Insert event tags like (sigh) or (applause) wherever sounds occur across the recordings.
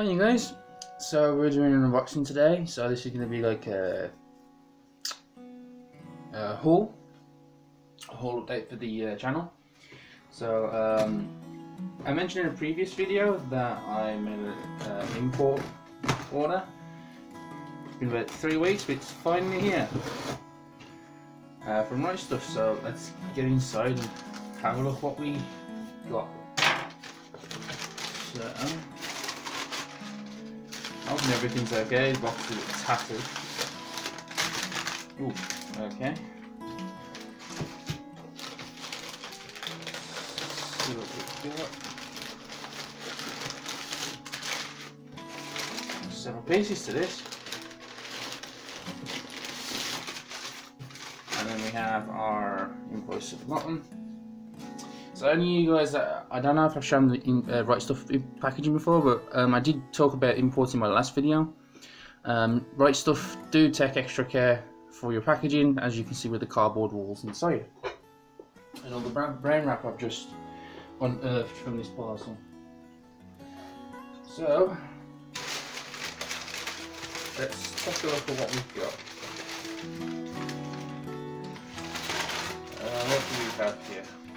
Hi you guys, so we're doing an unboxing today, so this is going to be like a, a haul, a haul update for the uh, channel. So um, I mentioned in a previous video that I made an uh, import order. It's been about three weeks, but it's finally here uh, from Right Stuf. So let's get inside and have a look what we got. So, Hoping everything's okay. Box is tattered. Ooh, okay. See what we got. Several pieces to this. And then we have our invoice at the bottom. So only you guys, uh, I don't know if I've shown the in, uh, Right Stuf packaging before, but um, I did talk about importing my last video. Um, Right Stuf do take extra care for your packaging, as you can see with the cardboard walls inside. And all the brown wrap I've just unearthed from this parcel. So, let's take a look at what we've got. Uh, what do we have here?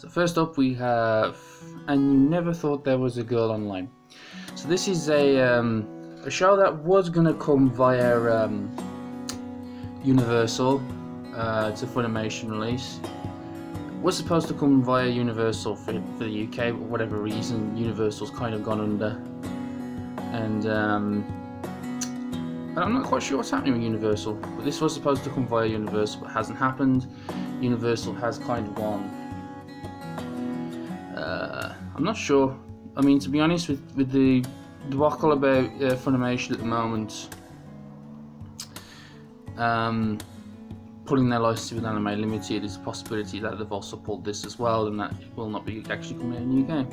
So first up we have, and you never thought there was a girl online. So this is a, um, a show that was going to come via um, Universal. Uh, it's a Funimation release. Was supposed to come via Universal for, for the UK, but whatever reason, Universal's kind of gone under. And um, I'm not quite sure what's happening with Universal. But this was supposed to come via Universal, but hasn't happened. Universal has kind of gone I'm not sure. I mean, to be honest, with, with the debacle about uh, Funimation at the moment, um, pulling their license with Anime Limited, there's a possibility that they've also pulled this as well, and that it will not be actually coming in the UK.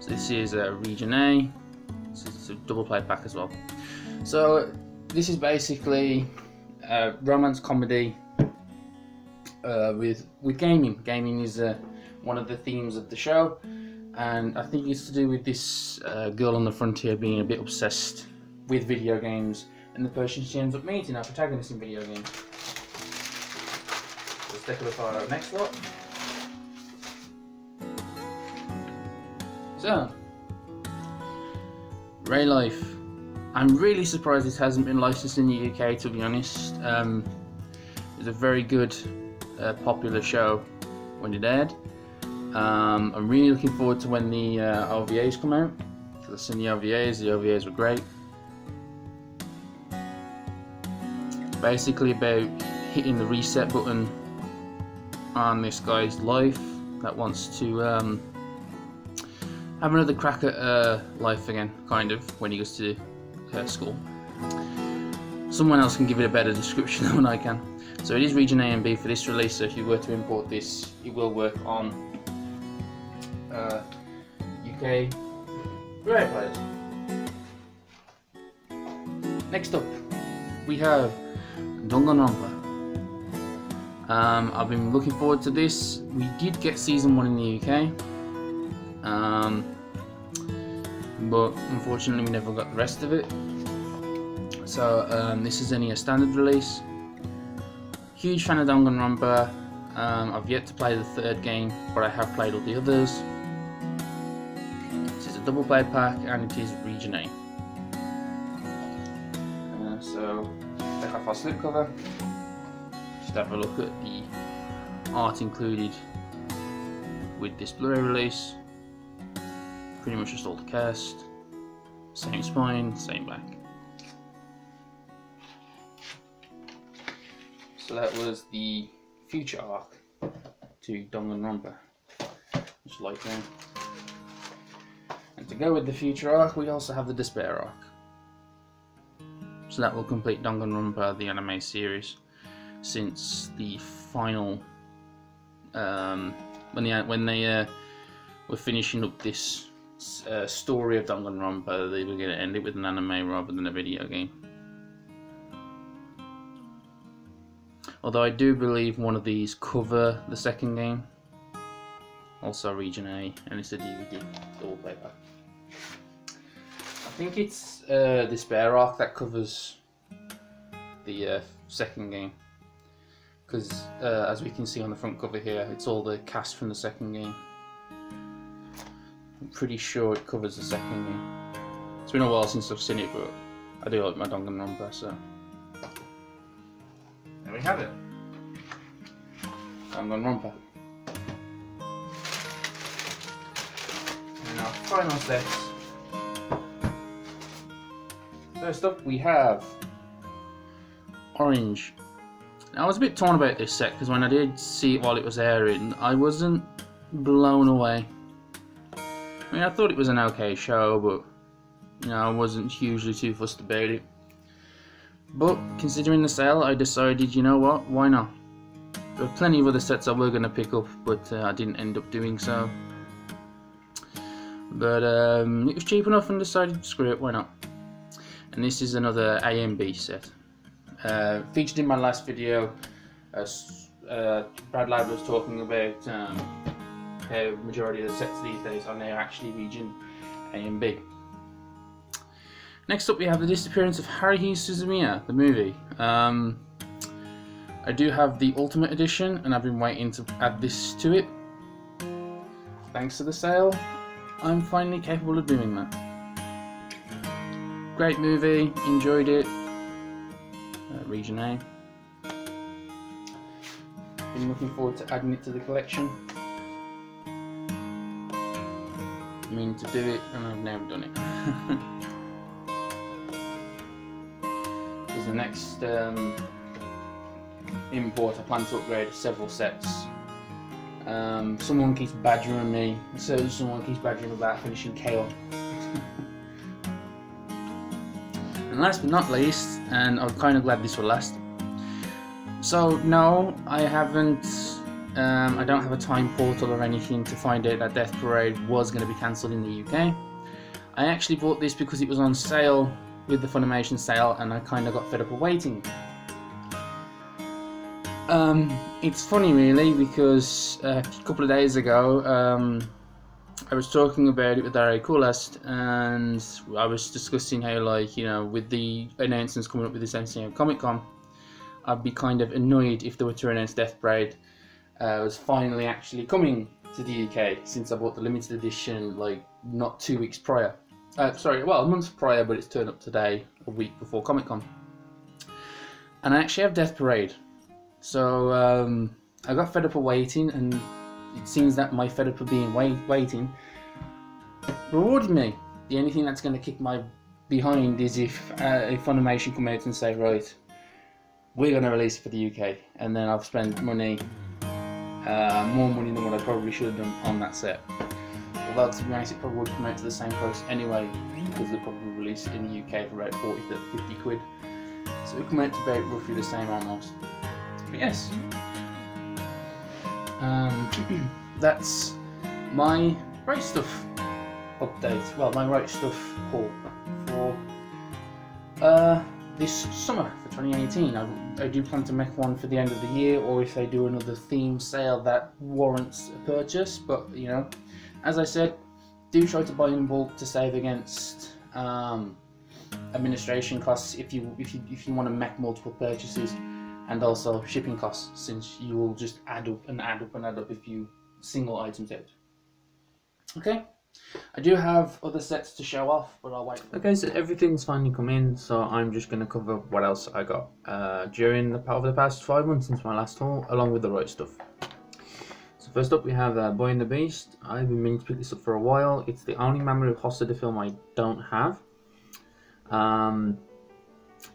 So this is uh, Region A. It's a double play pack as well. So this is basically a romance comedy uh, with with gaming. Gaming is uh, one of the themes of the show and I think it's to do with this uh, girl on the frontier being a bit obsessed with video games and the person she ends up meeting, our protagonist in video games. Let's take a look at our next lot. So, ReLIFE. I'm really surprised this hasn't been licensed in the UK to be honest. Um, it's a very good, uh, popular show when it aired. Um, I'm really looking forward to when the uh, OVAs come out. I've seen the OVAs, the OVAs were great. Basically about hitting the reset button on this guy's life that wants to um, have another crack at uh, life again, kind of, when he goes to uh, school. Someone else can give it a better description (laughs) than I can. So it is region A and B for this release, so if you were to import this, it will work on uh, UK Rare players. Next up, we have Danganronpa. Um, I've been looking forward to this. We did get season one in the UK, um, but unfortunately we never got the rest of it. So um, this is only a standard release. Huge fan of Danganronpa. Um, I've yet to play the third game, but I have played all the others double play pack and it is region A. Uh, so take off our slipcover, just have a look at the art included with this Blu-ray release. Pretty much just all the cast, same spine, same back. So that was the future arc to Danganronpa. Just like that. To go with the future arc, we also have the despair arc. So that will complete Danganronpa, the anime series, since the final, um, when they, when they uh, were finishing up this uh, story of Danganronpa, they were going to end it with an anime rather than a video game. Although I do believe one of these cover the second game, also Region A, and it's a DVD double. I think it's uh, despair arc that covers the uh, second game. Because uh, as we can see on the front cover here, it's all the cast from the second game. I'm pretty sure it covers the second game. It's been a while since I've seen it, but I do like my Danganronpa, so. There we have it. Danganronpa. And our final sets. First up, we have Orange. Now, I was a bit torn about this set because when I did see it while it was airing, I wasn't blown away. I mean, I thought it was an okay show, but you know, I wasn't hugely too fussed about it. But considering the sale, I decided, you know what, why not? There were plenty of other sets I were going to pick up, but uh, I didn't end up doing so. But um, it was cheap enough and decided, to screw it, why not? And this is another A and B set. Uh, featured in my last video, uh, uh, Brad Ladd was talking about um, how majority of the sets these days are now actually region A and B. Next up we have the disappearance of Harry Haruhi Suzumiya, the movie. Um, I do have the Ultimate Edition and I've been waiting to add this to it. Thanks to the sale, I'm finally capable of doing that. Great movie, enjoyed it. Uh, region A. Been looking forward to adding it to the collection. I mean to do it and I've never done it. (laughs) is the next um, import. I plan to upgrade several sets. Um, someone keeps badgering me, so someone keeps badgering about finishing Chaos. (laughs) and last but not least, and I'm kind of glad this will last. So no, I haven't. Um, I don't have a time portal or anything to find out that Death Parade was going to be cancelled in the UK. I actually bought this because it was on sale with the Funimation sale and I kind of got fed up of waiting. Um, it's funny really because uh, a couple of days ago um, I was talking about it with Dario Coolest and I was discussing how like you know with the announcements coming up with this MCM Comic Con I'd be kind of annoyed if they were to announce Death Parade uh, was finally actually coming to the UK since I bought the limited edition like not two weeks prior. Uh, sorry, well, a month prior, but it's turned up today, a week before Comic Con. And I actually have Death Parade. So um, I got fed up of waiting, and it seems that my fed up of being wait waiting rewarded me. The only thing that's going to kick my behind is if, uh, if Funimation come out and say, right, we're going to release it for the UK, and then I've spent money, uh, more money than what I probably should have done on that set. Although to be honest, it probably would come out to the same price anyway, because they probably release it in the UK for about 40 to 50 quid. So it come out to about roughly the same almost. Yes, um, (clears throat) that's my Right Stuf update. Well, my Right Stuf haul for uh, this summer for 2018. I, I do plan to make one for the end of the year, or if they do another theme sale that warrants a purchase. But you know, as I said, do try to buy in bulk to save against um, administration costs if you if you if you want to make multiple purchases, and also shipping costs since you will just add up and add up and add up if you single items out. Okay. I do have other sets to show off, but I'll wait. Okay, so everything's finally come in, so I'm just going to cover what else I got uh, during the over the past five months since my last haul, along with the Right Stuf. So first up we have uh, Boy and the Beast. I've been meaning to pick this up for a while. It's the only memory Mamoru Hosoda film I don't have. Um,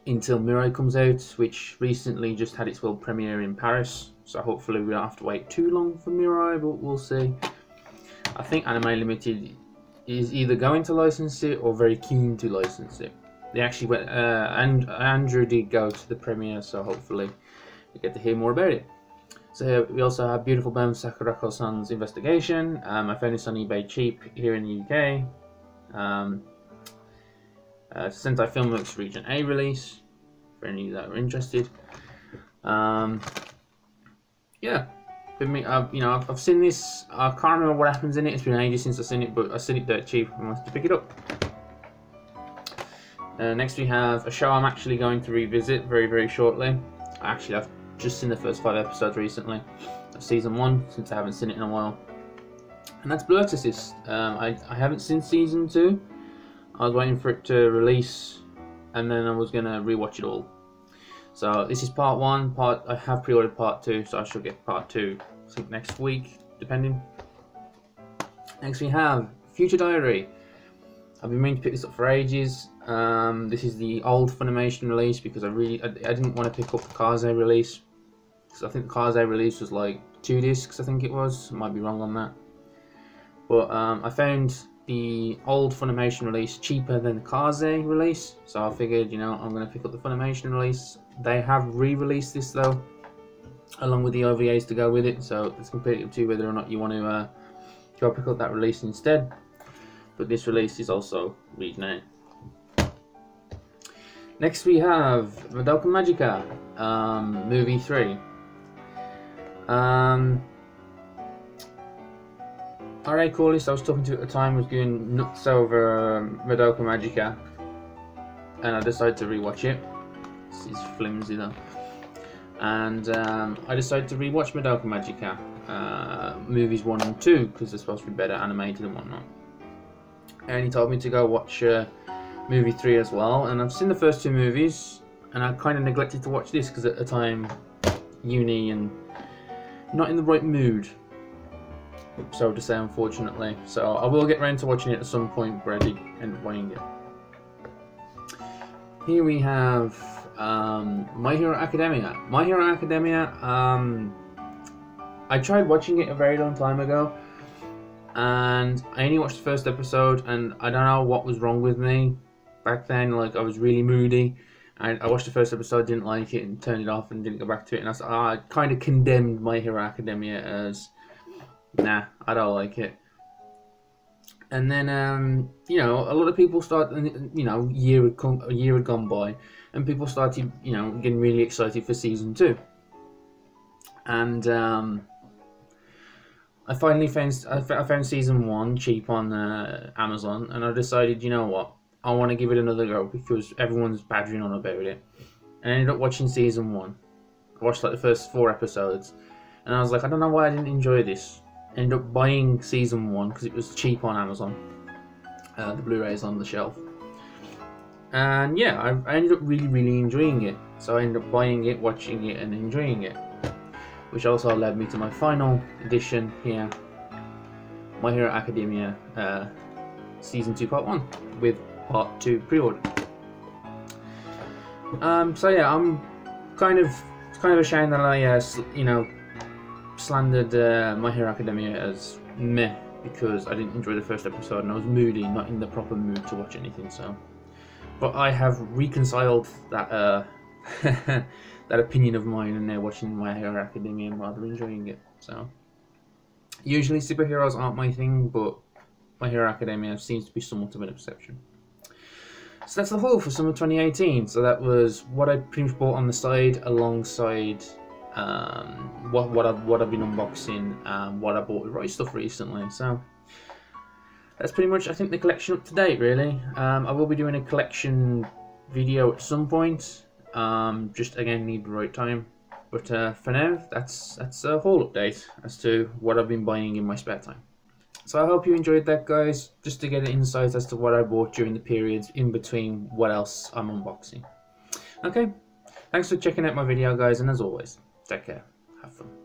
until Mirai comes out, which recently just had its world premiere in Paris. So hopefully we don't have to wait too long for Mirai, but we'll see. I think Anime Limited is either going to license it or very keen to license it. They actually went, uh, and Andrew did go to the premiere, so hopefully we get to hear more about it. So we also have Beautiful Bones Sakurako-san's Investigation. Um, I found this on eBay cheap here in the UK. Um, uh, Sentai Filmworks Region A release, for any of you that are interested. Um, yeah, me, I've, you know, I've, I've seen this. I can't remember what happens in it. It's been ages since I've seen it, but I've seen it dirt cheap. I wanted to pick it up. Uh, next we have a show I'm actually going to revisit very, very shortly. Actually, I've just seen the first five episodes recently of season one, since I haven't seen it in a while. And that's Blue. Um, I, I haven't seen season two. I was waiting for it to release, and then I was going to rewatch it all. So this is part one. Part I have pre-ordered part two, so I shall get part two. I think next week, depending. Next we have Future Diary. I've been meaning to pick this up for ages. Um, this is the old Funimation release because I really I, I didn't want to pick up the Kaze release because I think the Kaze release was like two discs. I think it was. Might be wrong on that. But um, I found the old Funimation release cheaper than the Kaze release, so I figured you know I'm gonna pick up the Funimation release. They have re-released this though, along with the OVAs to go with it. So it's completely up to you whether or not you want to uh, go pick up that release instead. But this release is also A. Next we have Madoka Magica, um, movie 3. Um, Alright, Corliss, I was talking to at the time, was going nuts over um, Madoka Magica, and I decided to rewatch it. This is flimsy though. And um, I decided to rewatch Madoka Magica, uh, movies 1 and 2, because they're supposed to be better animated and whatnot. And he told me to go watch uh, movie 3 as well, and I've seen the first two movies, and I kind of neglected to watch this because at the time, uni and not in the right mood, so to say, unfortunately. So I will get around to watching it at some point, but and watching it. Here we have um, My Hero Academia. My Hero Academia, um, I tried watching it a very long time ago, and I only watched the first episode, and I don't know what was wrong with me back then. Like I was really moody. I, I watched the first episode, didn't like it, and turned it off, and didn't go back to it. And I, I kind of condemned My Hero Academia as, nah, I don't like it. And then, um, you know, a lot of people start, you know, year had come, a year had gone by, and people started, you know, getting really excited for season two. And um, I finally found I found season one cheap on uh, Amazon, and I decided, you know what, I want to give it another go because everyone's badgering on about it. And I ended up watching season one. I watched like the first four episodes, and I was like, I don't know why I didn't enjoy this. Ended up buying season one because it was cheap on Amazon. Uh, the Blu-rays on the shelf, and yeah, I, I ended up really, really enjoying it. So I ended up buying it, watching it, and enjoying it, which also led me to my final edition here, My Hero Academia, uh, season two, part one, with part two pre-order. Um, so yeah, I'm kind of it's kind of a shame that I uh, you know slandered uh, My Hero Academia as meh because I didn't enjoy the first episode and I was moody, not in the proper mood to watch anything. So, but I have reconciled that uh, (laughs) that opinion of mine and now watching My Hero Academia and rather enjoying it. So, usually superheroes aren't my thing, but My Hero Academia seems to be somewhat of an exception. So that's the haul for summer 2018. So that was what I pretty much bought on the side alongside um, what what I've what I've been unboxing and what I bought with Right Stuf recently. So that's pretty much I think the collection up to date really. Um, I will be doing a collection video at some point. Um, just again need the right time. But uh, for now, that's that's a haul update as to what I've been buying in my spare time. So I hope you enjoyed that guys, just to get an insight as to what I bought during the periods in between what else I'm unboxing. Okay, thanks for checking out my video guys, and as always, take care, have fun.